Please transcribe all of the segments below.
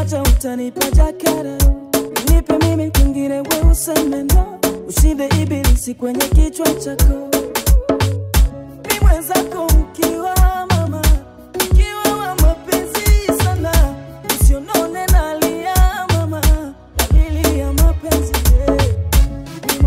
Nikipata utanipa jakara, nipe mimi kwingine, we useme no, ushinde ibilisi kwenye kichwa chako. Ni mwenzako ukiwa mama, ukiwa wa mapenzi sana, usionone nalia mama, dalili ya mapenzi yeah. Ni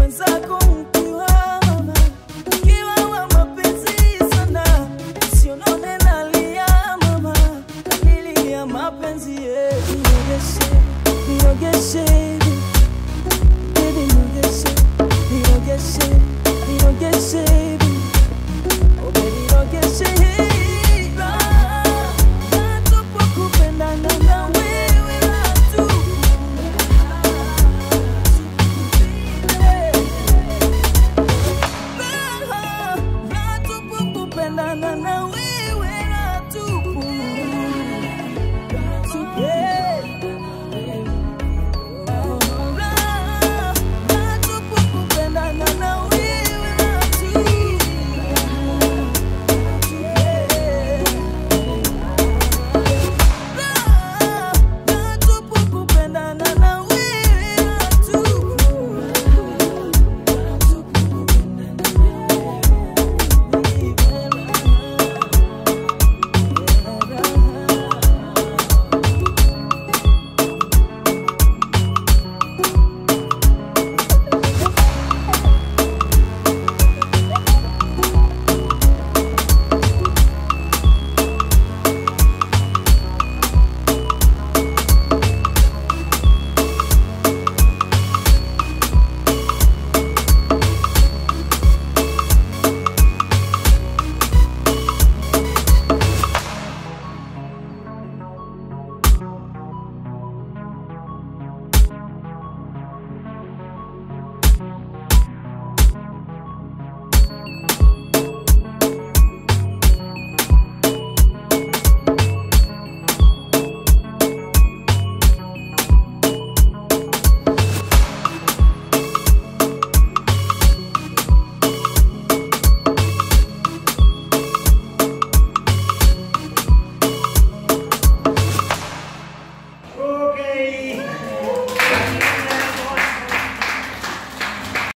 mapenzi yeah. We don't get sick.